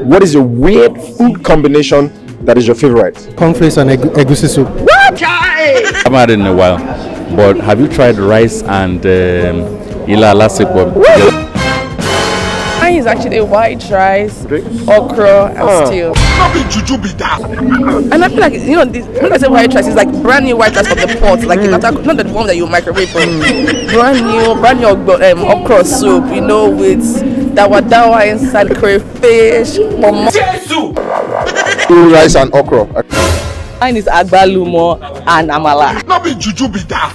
What is your weird food combination that is your favorite? Cornflakes and eg- egusi soup. I haven't had it in a while, but have you tried rice and um, ila lasipo? Mine is actually white rice, okra, and Ah. stew. And I feel like you know, this, when I say white rice, it's like brand new white rice from the pot, like not, not the one that you microwave. Brand new, brand new um, okra soup, you know, with dawa dawa inside, crayfish, mama. Rice and okra. Mine is agbalumo and amala. No be juju be that.